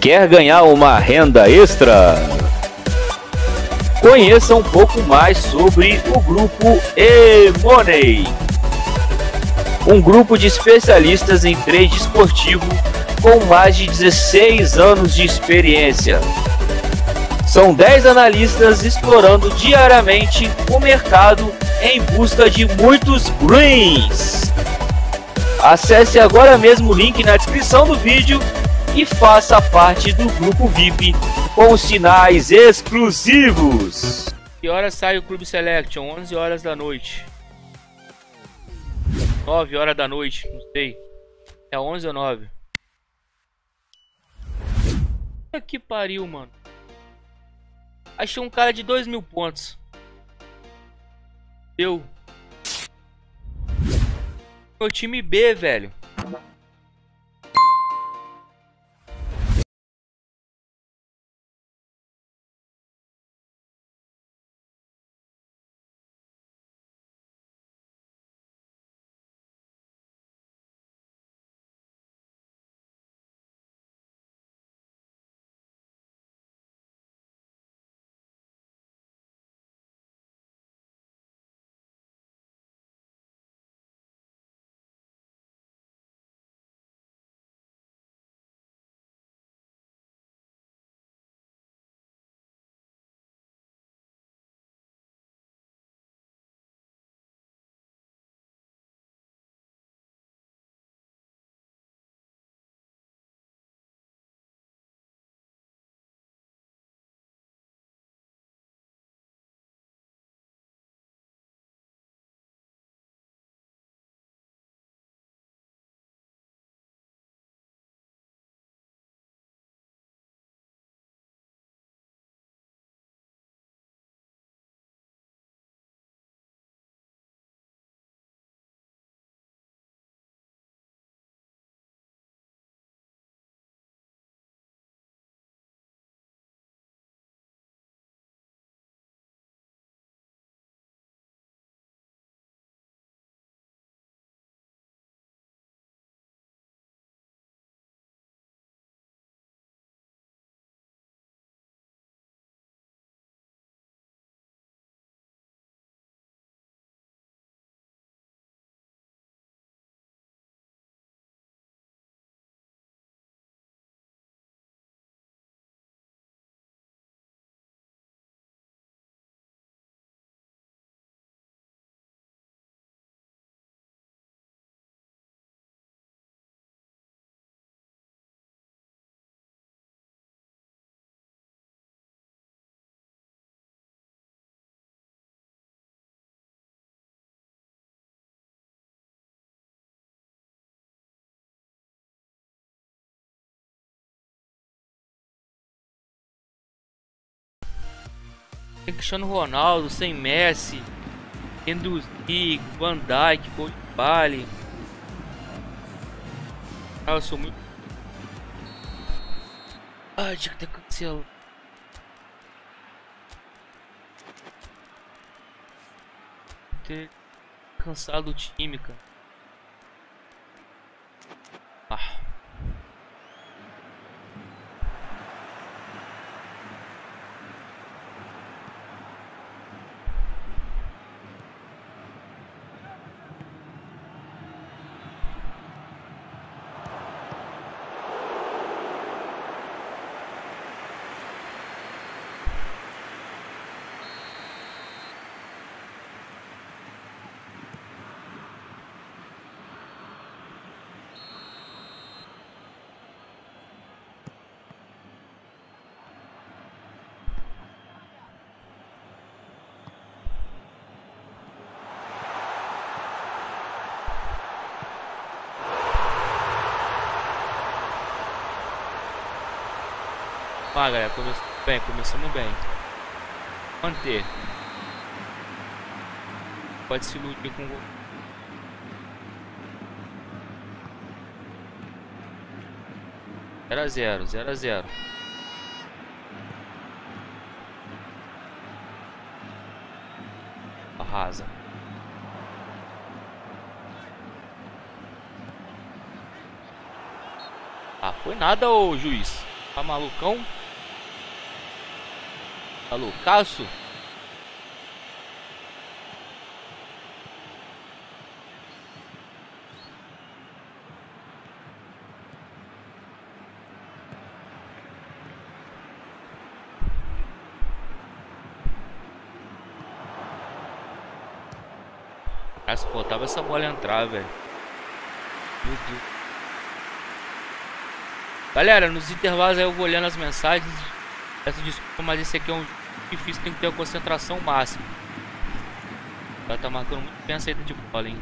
Quer ganhar uma renda extra? Conheça um pouco mais sobre o grupo E-Money, um grupo de especialistas em trade esportivo com mais de 16 anos de experiência. São 10 analistas explorando diariamente o mercado em busca de muitos greens. Acesse agora mesmo o link na descrição do vídeo e faça parte do grupo VIP com sinais exclusivos. Que horas sai o Clube Selection? 11 horas da noite. 9 horas da noite, não sei. É 11 ou 9? Que pariu, mano. Achei um cara de 2 mil pontos. Deu. Meu time B, velho. Tem Cristiano Ronaldo, sem Messi, Enduzzi, Van Dijk, Koulibaly. Ah, eu sou muito... Ai, tinha que ter cancelado. Ter cansado o time, cara. Ah. Ah, galera, come... bem, começamos bem. Manter. Pode se iludir com gol. Zero a zero, zero a zero. Arrasa. Ah, foi nada, ô juiz. Tá malucão? Malucaço? Cara, se faltava essa bola entrar, velho. Meu Deus. Galera, nos intervalos aí eu vou olhando as mensagens. Peço desculpa, mas esse aqui é um difícil, tem que ter a concentração máxima. Ela tá marcando muito bem a saída de bola, hein.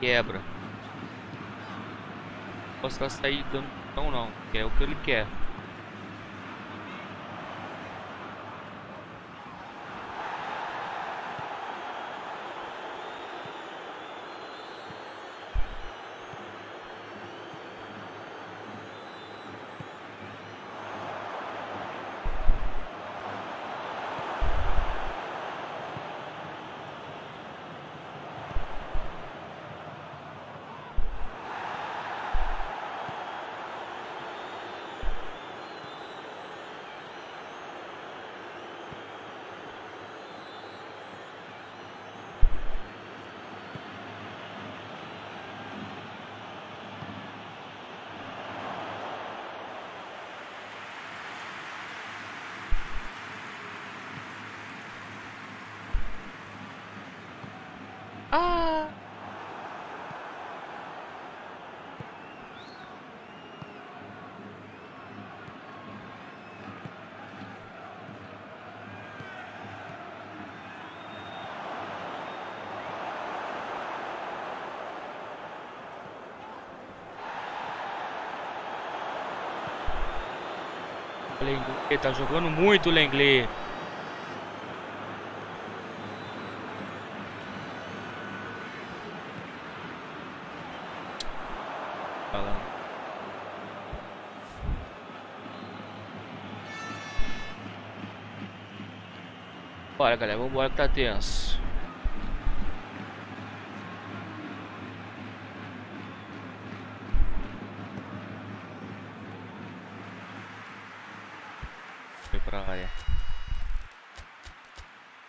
Quebra. Posso estar sair dando não, não. É o que ele quer. Ah! Ele tá jogando muito o Lenglet. Bora, galera. Vambora que tá tenso. Foi pra área.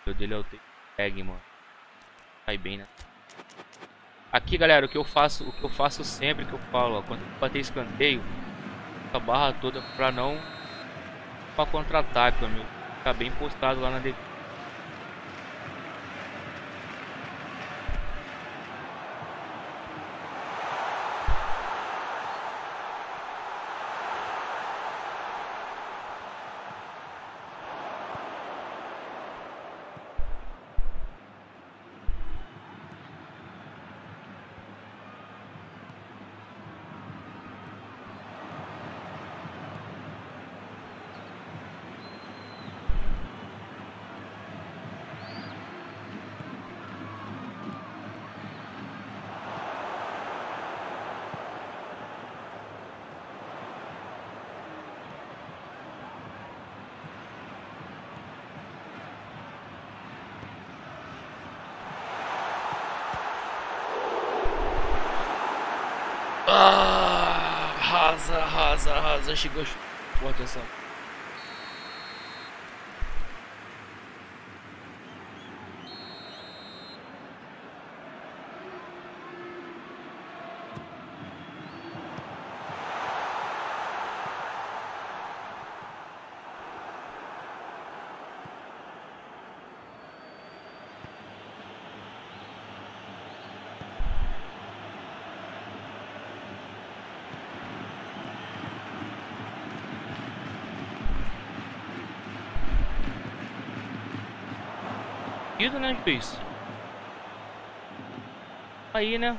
O dele é o tag, mano. Sai bem, né? Aqui, galera, o que eu faço, o que eu faço sempre que eu falo, ó, quando eu bater escanteio, a barra toda pra não para contra-ataque, meu. Ficar bem postado lá na defesa. Ah, rasa, rasa, rasa, chegou forte essa. Sentido, né, juiz? Aí, né?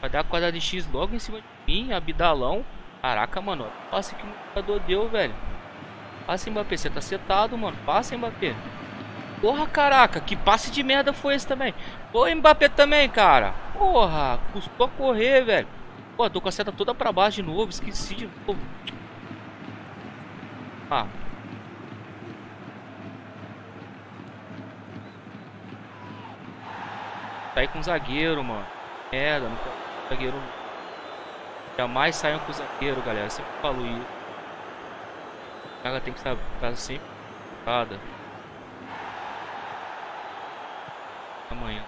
Vai dar quadrada de X logo em cima de mim, abidalão. Caraca, mano. Passe que o jogador deu, velho. Passe Mbappé, você tá setado, mano. Passe Mbappé. Porra, caraca, que passe de merda foi esse também? Pô, Mbappé também, cara. Porra, custou a correr, velho. Pô, tô com a seta toda pra baixo de novo, esqueci de novo. Ah, Aí com zagueiro, mano. Merda, não tem zagueiro. Jamais saiam com zagueiro, galera. Sempre falo isso. O cara tem que estar sempre focada. Amanhã.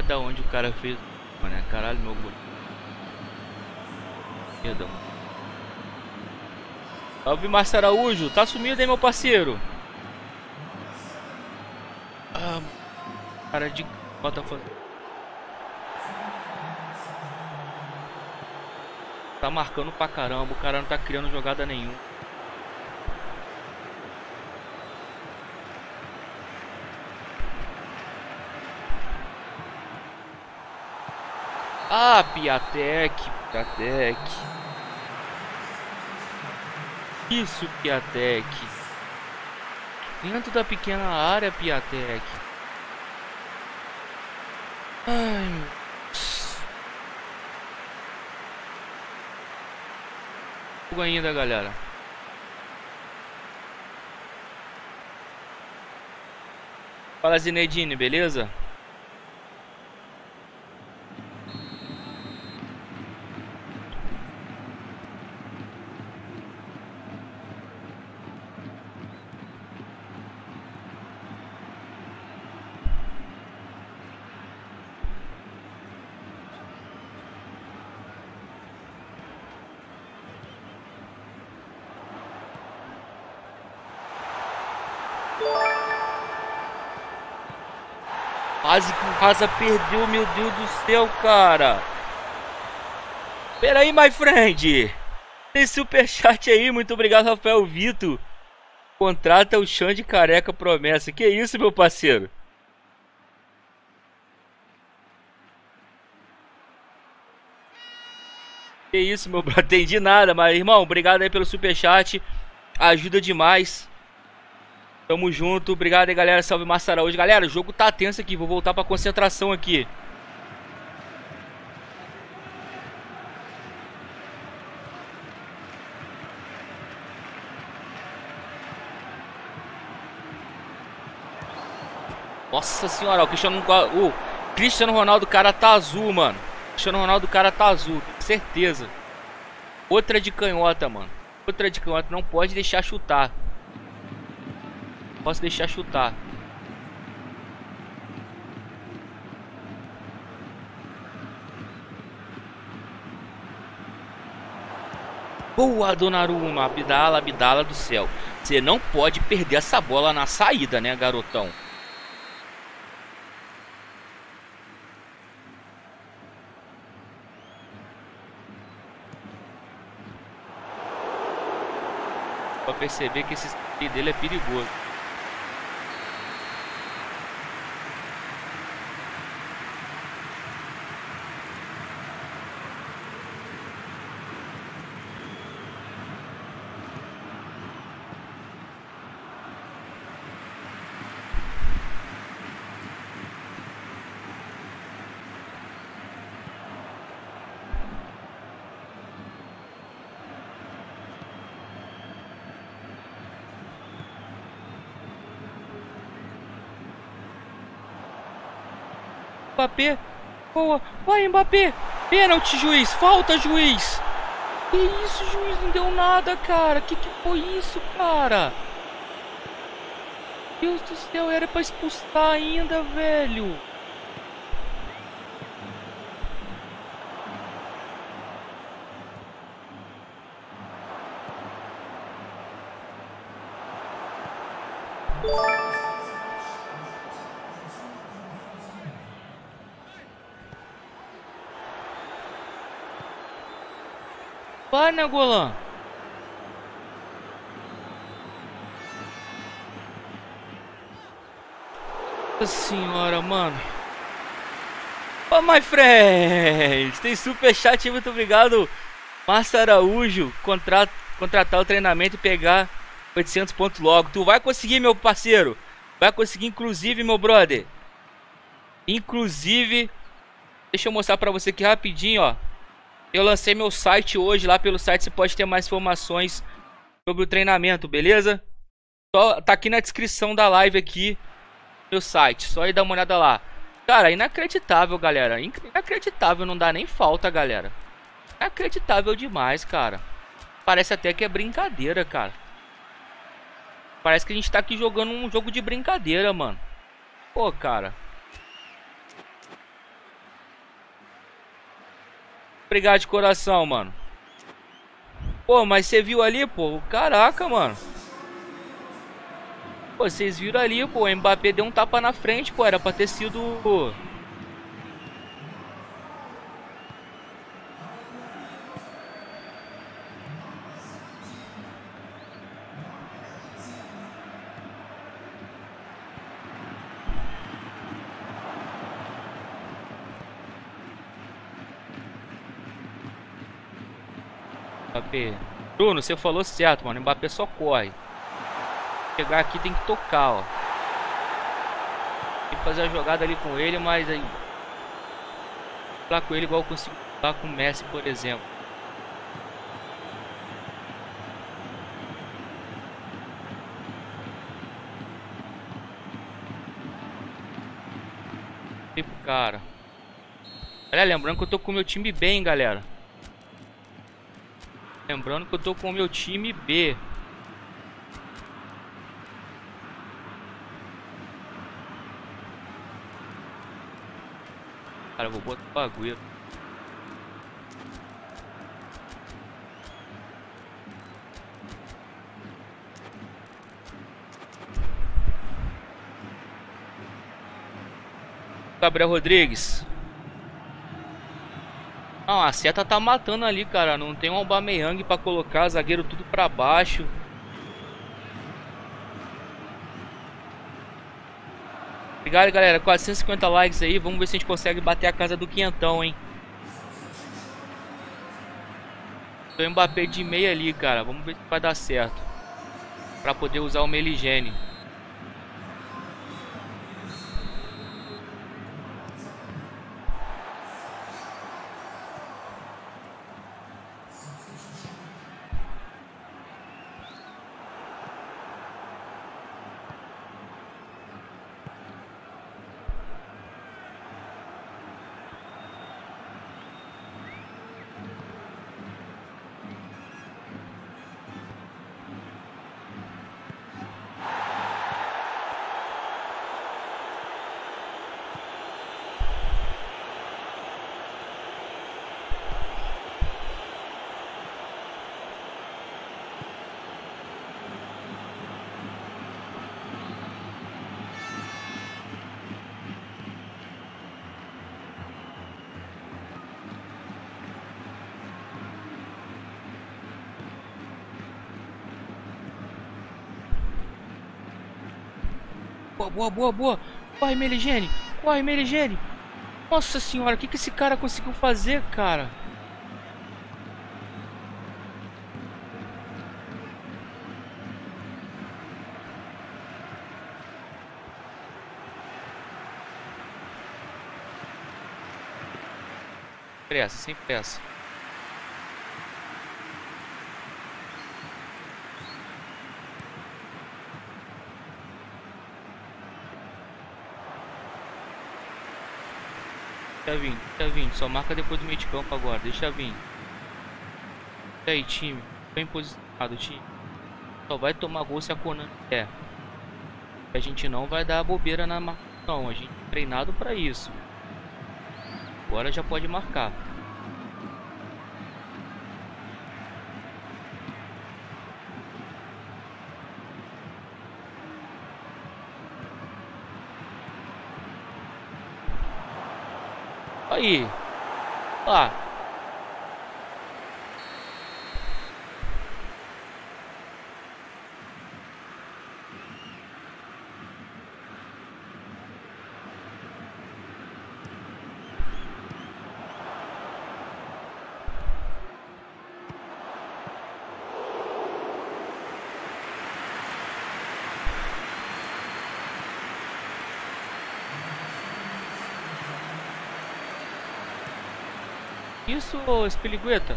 Olha da onde o cara fez. Mano, caralho, meu gol. Perdão. Salve Márcio Araújo, tá sumido aí meu parceiro? Ah, cara de bota Tá marcando pra caramba, o cara não tá criando jogada nenhuma. Ah, Piatek, Piatek. Isso, Piatek. Dentro da pequena área, Piatek. Ai, Fogo ainda, galera. Fala, Zinedine, beleza? Raza perdeu, meu Deus do céu, cara. Pera aí, my friend. Tem superchat aí, muito obrigado, Rafael Vitor. Contrata o chão de careca promessa. Que isso, meu parceiro? Que isso, meu brother. Entendi nada, mas irmão, obrigado aí pelo superchat. Ajuda demais. Tamo junto. Obrigado aí, galera. Salve Massa Araújo. Galera, o jogo tá tenso aqui. Vou voltar pra concentração aqui. Nossa senhora, o Cristiano, o Cristiano Ronaldo, cara tá azul, mano. O Cristiano Ronaldo, cara tá azul, certeza. Outra de canhota, mano. Outra de canhota, não pode deixar chutar. Posso deixar chutar. Boa, Donnarumma. Abdala, Abdala do céu. Você não pode perder essa bola na saída, né, garotão? Pra perceber que esse dele é perigoso. Mbappé. Boa. Vai, Mbappé. Pênalti, juiz. Falta, juiz. Que isso, juiz? Não deu nada, cara. Que que foi isso, cara? Deus do céu, era pra expulsar ainda, velho. Vai, né, Golan? Senhora, mano. Ô, oh, my friends! Tem superchat, muito obrigado. Márcio Araújo, contrat, contratar o treinamento e pegar 800 pontos logo. Tu vai conseguir, meu parceiro. Vai conseguir, inclusive, meu brother. Inclusive, deixa eu mostrar pra você aqui rapidinho, ó. Eu lancei meu site hoje, lá pelo site você pode ter mais informações sobre o treinamento, beleza? Só, tá aqui na descrição da live aqui, meu site, só ir dar uma olhada lá. Cara, inacreditável, galera, inacreditável, não dá nem falta, galera. Inacreditável demais, cara. Parece até que é brincadeira, cara. Parece que a gente tá aqui jogando um jogo de brincadeira, mano. Pô, cara. Obrigado de coração, mano. Pô, mas você viu ali, pô? Caraca, mano. Pô, vocês viram ali, pô. O Mbappé deu um tapa na frente, pô. Era pra ter sido... Bruno, você falou certo, mano. Mbappé só corre. Chegar aqui tem que tocar, ó. Tem que fazer a jogada ali com ele, mas aí... Falar com ele igual eu consigo falar com o Messi, por exemplo. Tipo, cara. Olha, lembrando que eu tô com o meu time bem, galera. Lembrando que eu tô com o meu time B. Cara, eu vou botar o bagulho. Gabriel Rodrigues. Não, a seta tá matando ali, cara. Não tem um Aubameyang pra colocar, zagueiro tudo pra baixo. Obrigado, galera. 450 likes aí. Vamos ver se a gente consegue bater a casa do quinhentão, hein. Tô Mbappé de meia ali, cara. Vamos ver se vai dar certo. Pra poder usar o Meligene. Boa, boa, boa, boa. Corre, Meligene. Corre, Meligene. Nossa senhora, o que, que esse cara conseguiu fazer, cara? Pressa, sem pressa. Deixa vir, deixa vir. Só marca depois do meio de campo agora. Deixa vir. E aí, time? Bem posicionado, time. Só vai tomar gol se a Conan é. A gente não vai dar bobeira na marcação. A gente é treinado para isso. Agora já pode marcar. Aí. Ó. Isso, ô Espiligueta?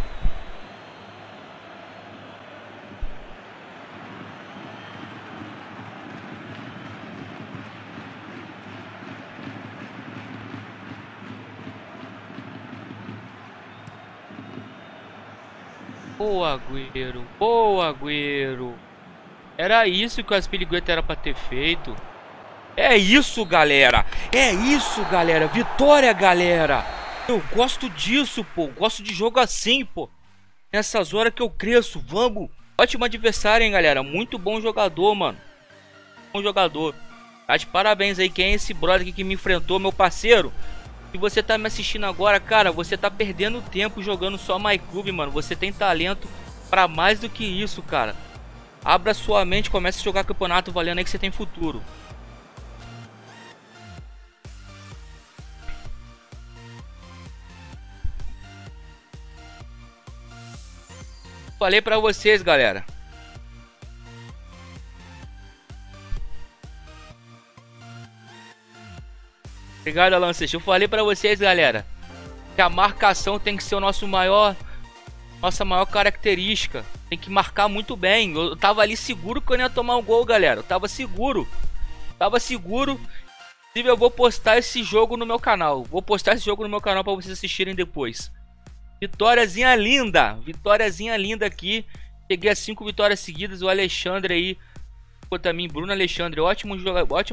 Boa, Agüero. Boa, Agüero. Era isso que o Aspirigueta era pra ter feito. É isso, galera. É isso, galera. Vitória, galera. Eu gosto disso, pô. Gosto de jogo assim, pô. Nessas horas que eu cresço. Vamos. Ótimo adversário, hein, galera. Muito bom jogador, mano. Bom jogador. Tá de parabéns aí. Quem é esse brother aqui que me enfrentou, meu parceiro? Se você tá me assistindo agora, cara, você tá perdendo tempo jogando só MyClub, mano. Você tem talento pra mais do que isso, cara. Abra sua mente, comece a jogar campeonato valendo aí que você tem futuro. Falei pra vocês, galera. Obrigado, Alan Eu falei pra vocês, galera, que a marcação tem que ser o nosso maior... Nossa maior característica. Tem que marcar muito bem. Eu tava ali seguro que eu ia tomar um gol, galera. Eu tava seguro. Tava seguro. Inclusive, eu vou postar esse jogo no meu canal. Vou postar esse jogo no meu canal para vocês assistirem depois. Vitóriazinha linda. Vitóriazinha linda aqui. Peguei as cinco vitórias seguidas. O Alexandre aí. Ficou também. Bruno Alexandre. Ótimo jogador. Ótimo